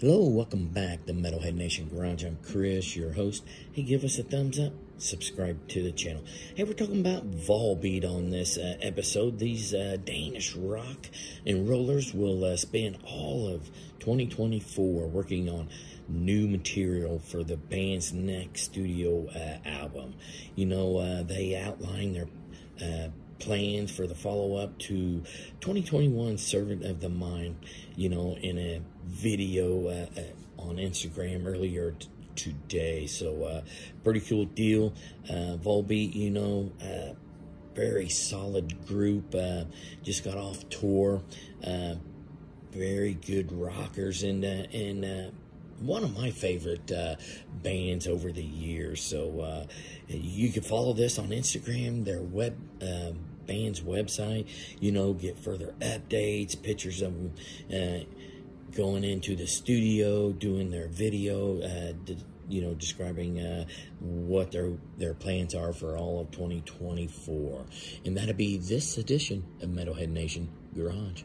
Hello, welcome back to Metalhead Nation Garage. I'm Chris, your host. Hey, give us a thumbs up, subscribe to the channel. Hey, we're talking about Volbeat on this uh, episode. These uh, Danish rock and rollers will uh, spend all of 2024 working on new material for the band's next studio uh, album. You know, uh, they outline their uh, plans for the follow-up to 2021 Servant of the Mind, you know, in a video uh, uh, on Instagram earlier today. So, uh, pretty cool deal. Uh, Volbeat, you know, uh, very solid group. Uh, just got off tour. Uh, very good rockers and, and, one of my favorite uh, bands over the years. So uh, you can follow this on Instagram, their web uh, band's website. You know, get further updates, pictures of them uh, going into the studio, doing their video. Uh, you know, describing uh, what their their plans are for all of 2024, and that'll be this edition of Metalhead Nation Garage.